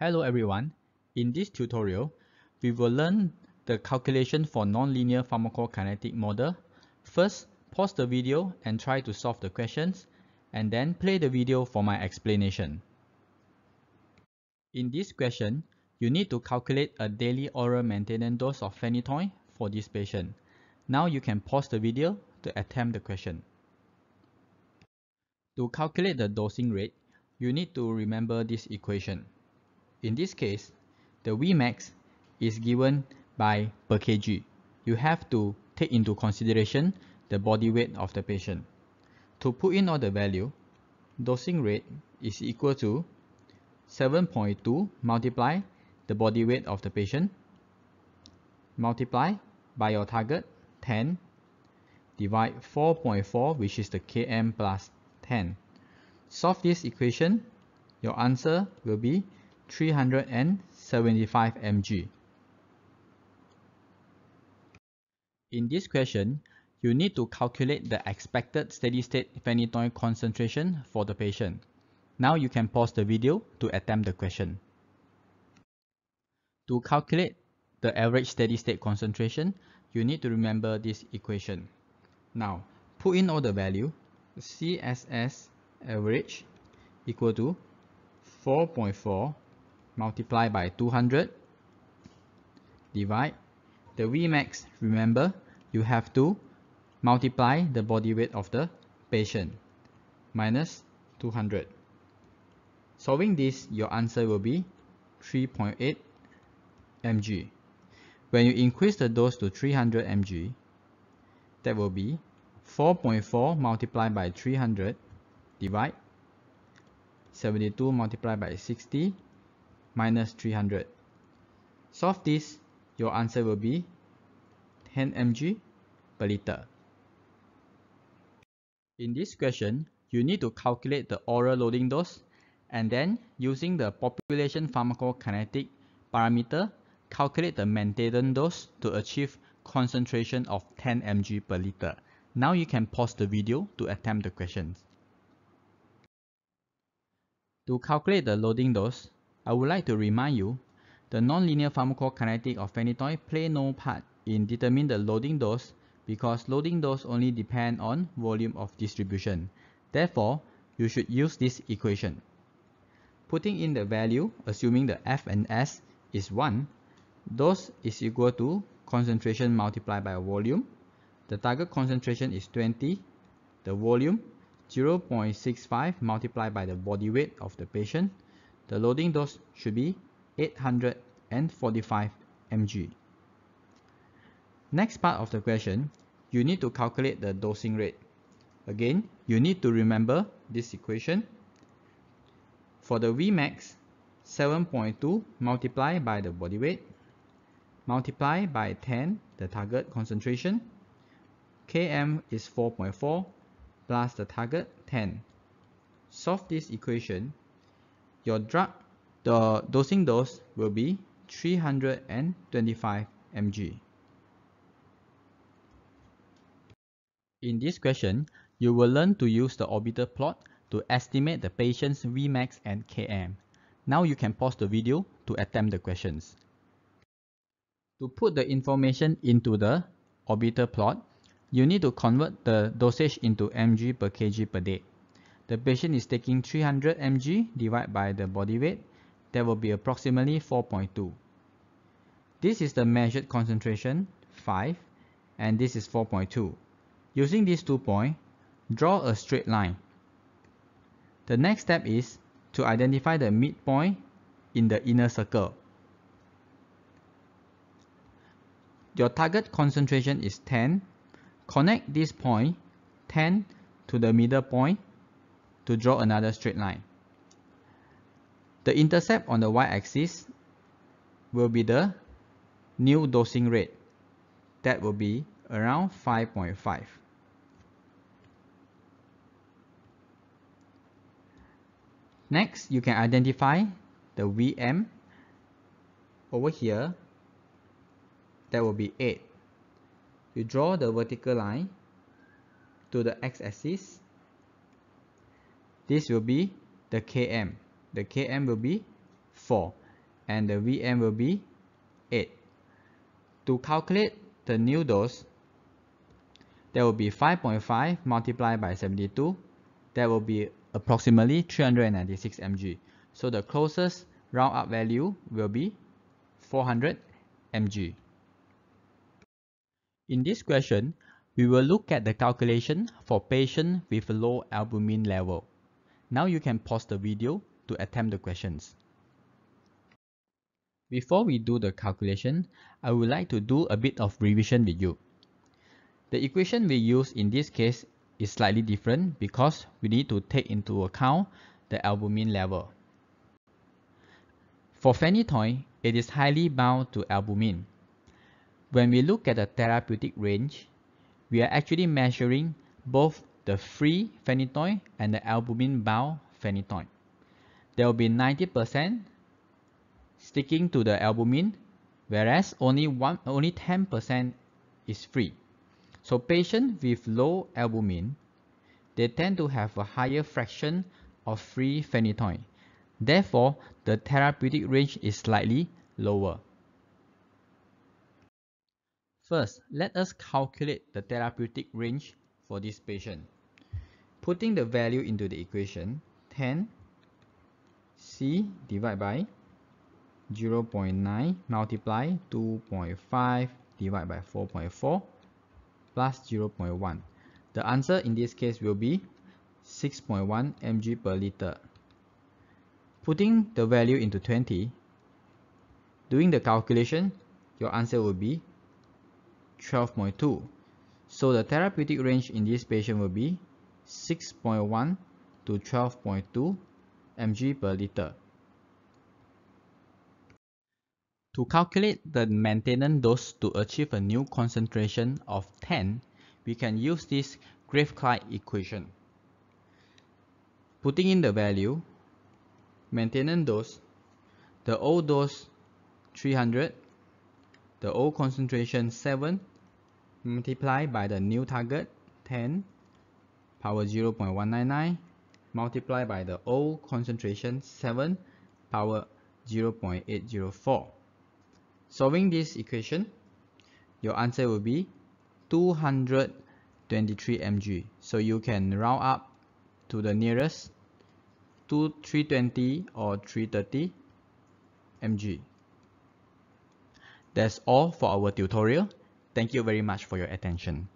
Hello everyone. In this tutorial, we will learn the calculation for nonlinear pharmacokinetic model. First, pause the video and try to solve the questions, and then play the video for my explanation. In this question, you need to calculate a daily oral maintenance dose of phenytoin for this patient. Now you can pause the video to attempt the question. To calculate the dosing rate, you need to remember this equation. In this case, the Vmax is given by per kg. You have to take into consideration the body weight of the patient. To put in all the value, dosing rate is equal to 7.2 multiply the body weight of the patient multiply by your target 10 divide 4.4 which is the km plus 10 solve this equation your answer will be 375 mg in this question you need to calculate the expected steady state phenytoin concentration for the patient now you can pause the video to attempt the question to calculate the average steady state concentration, you need to remember this equation. Now, put in all the value. CSS average equal to 4.4 multiplied by 200 divide the Vmax remember you have to multiply the body weight of the patient minus 200 solving this your answer will be 3.8 mg. When you increase the dose to 300 mg, that will be 4.4 multiplied by 300 divide 72 multiplied by 60 minus 300. Solve this, your answer will be 10 mg per liter. In this question, you need to calculate the oral loading dose and then using the population pharmacokinetic parameter Calculate the maintenance dose to achieve concentration of 10 mg per liter. Now you can pause the video to attempt the questions. To calculate the loading dose, I would like to remind you the nonlinear pharmacokinetic of phenytoin play no part in determining the loading dose because loading dose only depend on volume of distribution. Therefore, you should use this equation. Putting in the value, assuming the F and S is 1, Dose is equal to concentration multiplied by volume. The target concentration is 20. The volume 0.65 multiplied by the body weight of the patient. The loading dose should be 845 mg. Next part of the question, you need to calculate the dosing rate. Again, you need to remember this equation. For the Vmax, 7.2 multiplied by the body weight multiply by 10 the target concentration km is 4.4 plus the target 10 solve this equation your drug the dosing dose will be 325 mg in this question you will learn to use the orbital plot to estimate the patient's Vmax and Km. Now you can pause the video to attempt the questions. To put the information into the orbital plot, you need to convert the dosage into mg per kg per day. The patient is taking 300 mg divided by the body weight, that will be approximately 4.2. This is the measured concentration, 5, and this is 4.2. Using these two points, draw a straight line. The next step is to identify the midpoint in the inner circle. Your target concentration is 10. Connect this point 10 to the middle point to draw another straight line. The intercept on the y-axis will be the new dosing rate. That will be around 5.5. Next, you can identify the Vm. Over here, that will be 8. You draw the vertical line to the x-axis. This will be the km. The km will be 4. and the Vm will be 8. To calculate the new dose, there will be 5.5 multiplied by 72. That will be approximately 396 mg. So the closest round up value will be 400 mg. In this question, we will look at the calculation for patients with low albumin level. Now you can pause the video to attempt the questions. Before we do the calculation, I would like to do a bit of revision with you. The equation we use in this case is slightly different because we need to take into account the albumin level. For phenytoin, it is highly bound to albumin. When we look at the therapeutic range, we are actually measuring both the free phenytoin and the albumin-bound phenytoin. There will be 90% sticking to the albumin, whereas only one, only 10% is free. So patients with low albumin, they tend to have a higher fraction of free phenytoin. Therefore, the therapeutic range is slightly lower. First, let us calculate the therapeutic range for this patient. Putting the value into the equation, 10 C divided by 0.9 multiply 2.5 divided by 4.4 plus 0.1. The answer in this case will be 6.1 mg per liter. Putting the value into 20, doing the calculation, your answer will be 12.2. So the therapeutic range in this patient will be 6.1 to 12.2 mg per liter. To calculate the maintenance dose to achieve a new concentration of 10, we can use this Graves-Cloyd equation. Putting in the value, maintenance dose, the old dose 300, the old concentration 7, multiplied by the new target 10, power 0.199, multiplied by the old concentration 7, power 0.804. Solving this equation, your answer will be 223 mg. So you can round up to the nearest to 320 or 330 mg. That's all for our tutorial. Thank you very much for your attention.